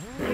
Bye.